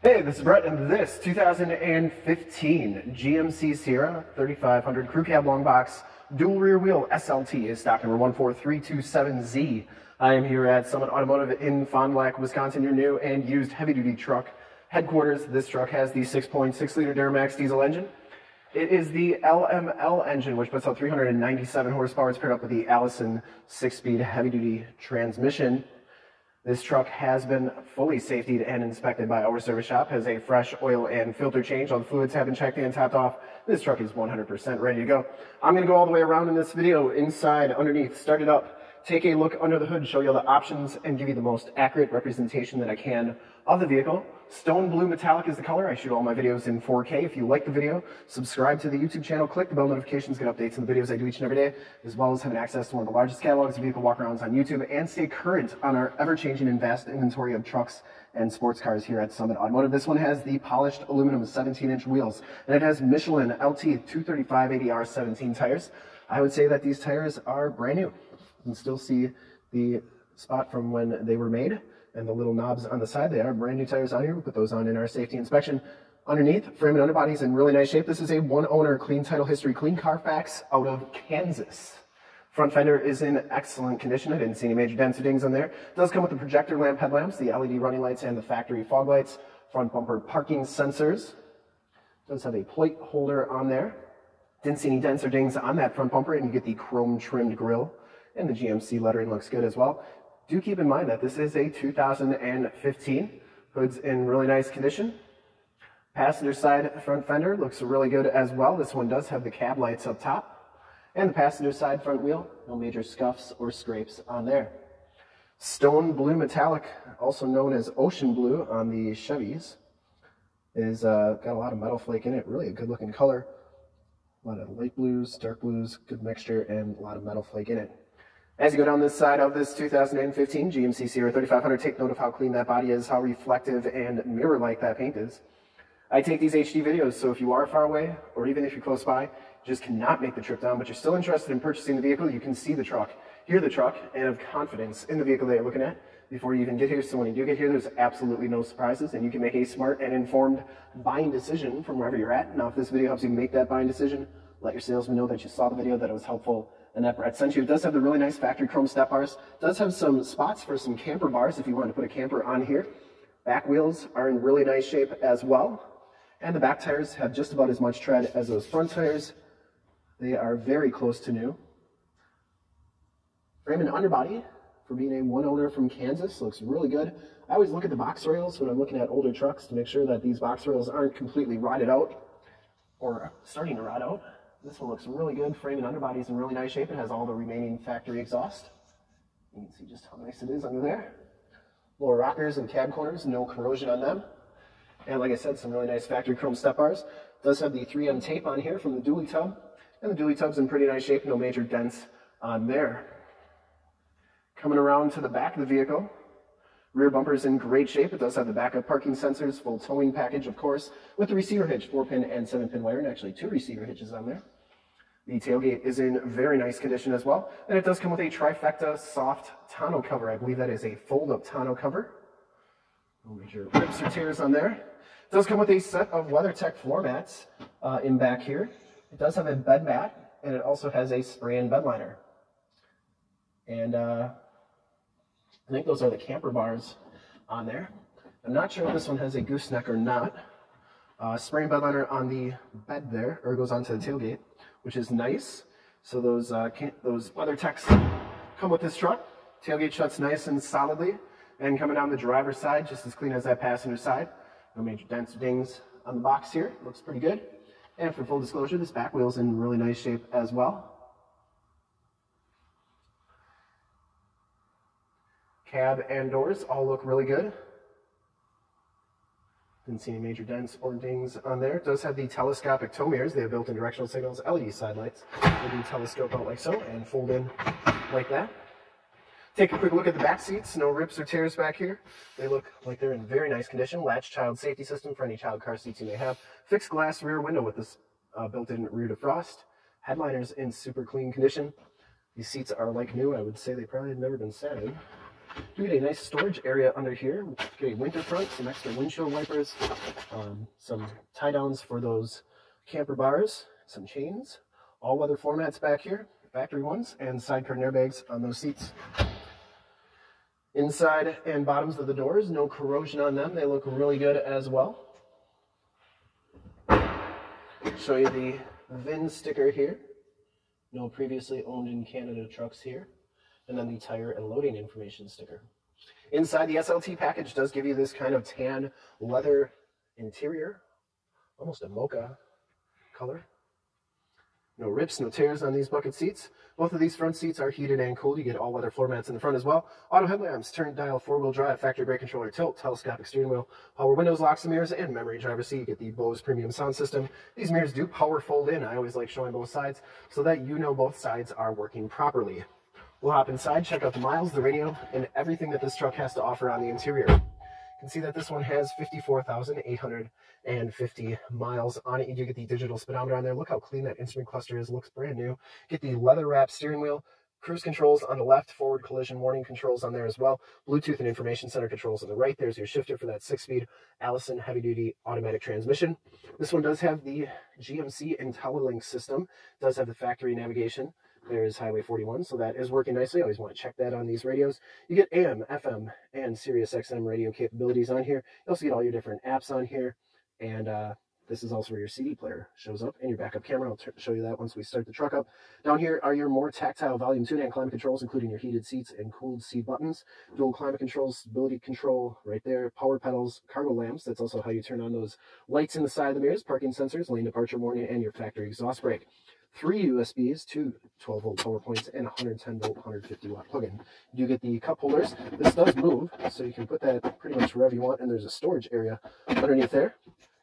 Hey, this is Brett, and this 2015 GMC Sierra 3500 Crew Cab Long Box Dual Rear Wheel SLT is stock number 14327Z. I am here at Summit Automotive in Fond du Lac, Wisconsin, your new and used heavy-duty truck headquarters. This truck has the 6.6 liter Duramax diesel engine. It is the LML engine, which puts out 397 horsepower. It's paired up with the Allison six-speed heavy-duty transmission. This truck has been fully safetied and inspected by our service shop, has a fresh oil and filter change. All the fluids have been checked and topped off. This truck is 100% ready to go. I'm to go all the way around in this video, inside, underneath, start it up, take a look under the hood, show you all the options, and give you the most accurate representation that I can of the vehicle. Stone blue metallic is the color. I shoot all my videos in 4K. If you like the video, subscribe to the YouTube channel, click the bell notifications, get updates on the videos I do each and every day, as well as having access to one of the largest catalogs of vehicle walkarounds on YouTube, and stay current on our ever-changing and vast inventory of trucks and sports cars here at Summit Automotive. This one has the polished aluminum 17-inch wheels, and it has Michelin LT 235 ADR 17 tires. I would say that these tires are brand new. You can still see the spot from when they were made and the little knobs on the side. They are brand new tires on here. We put those on in our safety inspection. Underneath, frame and underbody's in really nice shape. This is a one owner, clean title history, clean Carfax out of Kansas. Front fender is in excellent condition. I didn't see any major dents or dings on there. It does come with the projector lamp headlamps, the LED running lights, and the factory fog lights. Front bumper parking sensors. It does have a plate holder on there. Didn't see any dents or dings on that front bumper, and you get the chrome trimmed grille. And the GMC lettering looks good as well do keep in mind that this is a 2015. Hood's in really nice condition. Passenger side front fender looks really good as well. This one does have the cab lights up top. And the passenger side front wheel, no major scuffs or scrapes on there. Stone blue metallic, also known as ocean blue on the Chevys, is uh, got a lot of metal flake in it. Really a good looking color. A lot of light blues, dark blues, good mixture, and a lot of metal flake in it. As you go down this side of this 2015 GMC Sierra 3500, take note of how clean that body is, how reflective and mirror-like that paint is. I take these HD videos, so if you are far away, or even if you're close by, just cannot make the trip down, but you're still interested in purchasing the vehicle, you can see the truck, hear the truck, and have confidence in the vehicle that you're looking at before you even get here. So when you do get here, there's absolutely no surprises, and you can make a smart and informed buying decision from wherever you're at. Now, if this video helps you make that buying decision, let your salesman know that you saw the video, that it was helpful, and that Brett sent you. It does have the really nice factory chrome step bars. It does have some spots for some camper bars if you want to put a camper on here. Back wheels are in really nice shape as well. And the back tires have just about as much tread as those front tires. They are very close to new. Frame and underbody for being a one owner from Kansas looks really good. I always look at the box rails when I'm looking at older trucks to make sure that these box rails aren't completely rotted out or starting to rot out. This one looks really good. Frame and underbody is in really nice shape. It has all the remaining factory exhaust. You can see just how nice it is under there. Lower rockers and cab corners, no corrosion on them. And like I said, some really nice factory chrome step bars. Does have the 3M tape on here from the dually tub. And the dually tub's in pretty nice shape, no major dents on there. Coming around to the back of the vehicle, Rear bumper is in great shape. It does have the backup parking sensors, full towing package, of course, with the receiver hitch, four pin and seven pin wire, and actually two receiver hitches on there. The tailgate is in very nice condition as well. And it does come with a trifecta soft tonneau cover. I believe that is a fold-up tonneau cover. No major rips or tears on there. It does come with a set of WeatherTech floor mats uh, in back here. It does have a bed mat, and it also has a spray-in bed liner. And uh, I think those are the camper bars on there. I'm not sure if this one has a gooseneck or not. Uh, spray bed liner on the bed there, or goes onto the tailgate, which is nice. So those uh, those WeatherTechs come with this truck. Tailgate shuts nice and solidly. And coming down the driver's side, just as clean as that passenger side. No major dents or dings on the box here. Looks pretty good. And for full disclosure, this back wheel's in really nice shape as well. Cab and doors all look really good. Didn't see any major dents or dings on there. It does have the telescopic tow mirrors. They have built-in directional signals, LED side lights. They do telescope out like so and fold in like that. Take a quick look at the back seats. No rips or tears back here. They look like they're in very nice condition. Latch child safety system for any child car seats you may have. Fixed glass rear window with this uh, built-in rear defrost. Headliners in super clean condition. These seats are like new. I would say they probably have never been sat in. Do get a nice storage area under here. Get a winter front, some extra windshield wipers, um, some tie downs for those camper bars, some chains, all weather floor mats back here, factory ones, and side curtain airbags on those seats. Inside and bottoms of the doors, no corrosion on them. They look really good as well. Show you the VIN sticker here. No previously owned in Canada trucks here. And then the tire and loading information sticker. Inside the SLT package does give you this kind of tan leather interior, almost a mocha color. No rips, no tears on these bucket seats. Both of these front seats are heated and cooled. You get all weather floor mats in the front as well. Auto headlamps, turn dial, four wheel drive, factory brake controller, tilt, telescopic steering wheel, power windows, locks and mirrors, and memory driver seat. You get the Bose premium sound system. These mirrors do power fold in. I always like showing both sides so that you know both sides are working properly. We'll hop inside, check out the miles, the radio, and everything that this truck has to offer on the interior You can see that this one has 54,850 miles on it. You do get the digital speedometer on there. Look how clean that instrument cluster is. Looks brand new. Get the leather wrap steering wheel, cruise controls on the left, forward collision warning controls on there as well. Bluetooth and information center controls on the right. There's your shifter for that six-speed Allison heavy-duty automatic transmission. This one does have the GMC IntelliLink system. Does have the factory navigation. There's Highway 41, so that is working nicely. Always want to check that on these radios. You get AM, FM, and Sirius XM radio capabilities on here. You also get all your different apps on here, and uh, this is also where your CD player shows up and your backup camera. I'll show you that once we start the truck up. Down here are your more tactile volume tune and climate controls, including your heated seats and cooled seat buttons, dual climate controls, stability control right there, power pedals, cargo lamps. That's also how you turn on those lights in the side of the mirrors, parking sensors, lane departure warning, and your factory exhaust brake three USBs, two 12 volt power points, and 110 volt 150 watt plug-in. You get the cup holders. This does move, so you can put that pretty much wherever you want, and there's a storage area underneath there.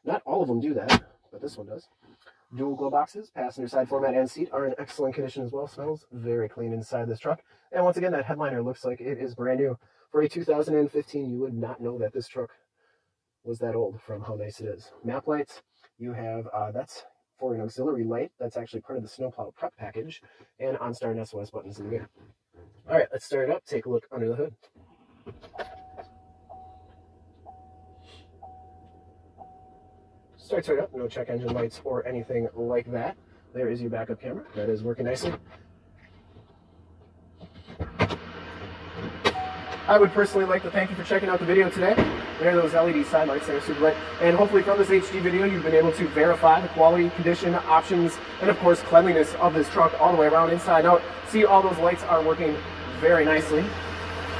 Not all of them do that, but this one does. Dual glow boxes, passenger side format and seat are in excellent condition as well. Smells very clean inside this truck. And once again, that headliner looks like it is brand new. For a 2015, you would not know that this truck was that old from how nice it is. Map lights, you have, uh, that's for an auxiliary light that's actually part of the snowplow prep package, and OnStar and SOS buttons in the rear. All right, let's start it up, take a look under the hood. Starts right up, no check engine lights or anything like that. There is your backup camera, that is working nicely. I would personally like to thank you for checking out the video today. There are those LED side lights that are super bright. And hopefully from this HD video, you've been able to verify the quality, condition, options, and of course cleanliness of this truck all the way around inside out. See all those lights are working very nicely.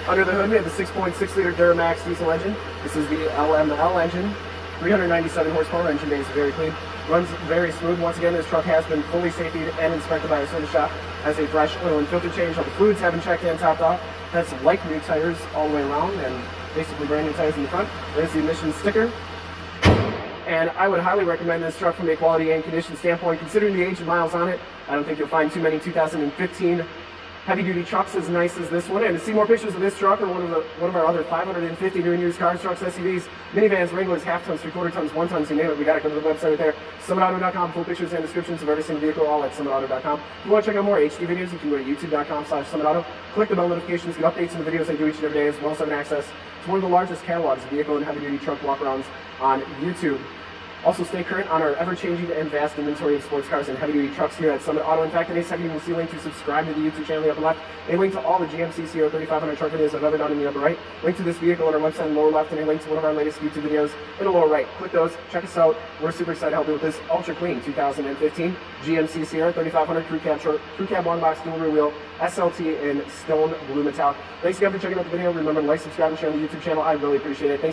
Under the hood, we have the 6.6 liter Duramax diesel engine. This is the LML engine. 397 horsepower engine bay is very clean. Runs very smooth. Once again, this truck has been fully safety and inspected by a service shop Has a fresh oil and filter change. All the fluids have been checked and topped off. That's like new tires all the way around and basically brand new tires in the front. There's the emission sticker. And I would highly recommend this truck from a quality and condition standpoint. Considering the age of miles on it, I don't think you'll find too many 2015 heavy duty trucks as nice as this one. And to see more pictures of this truck or one of the one of our other 550 new and used cars, trucks, SUVs, minivans, Wranglers, half tons, three quarter tons, one tons, you name it, we got it. Go to the website right there, summitauto.com, full pictures and descriptions of every single vehicle, all at summitauto.com. If you want to check out more HD videos, you can go to youtube.com slash summitauto, click the bell notifications, get updates on the videos I do each and every day, as well as having access to one of the largest catalogs of vehicle and heavy duty truck walkarounds on YouTube. Also, stay current on our ever-changing and vast inventory of sports cars and heavy-duty trucks here at Summit Auto. In fact, in a second, you will see a link to subscribe to the YouTube channel in the upper left, a link to all the GMC Sierra 3500 truck videos I've ever done in the upper right, link to this vehicle on our website in the lower left, and a link to one of our latest YouTube videos in the lower right. Click those, check us out. We're super excited to help you with this ultra clean 2015 GMC Sierra 3500 crew cab, short, crew cab one box dual rear wheel SLT in stone blue metallic. Thanks again for checking out the video. Remember to like, subscribe, and share on the YouTube channel. I really appreciate it. Thanks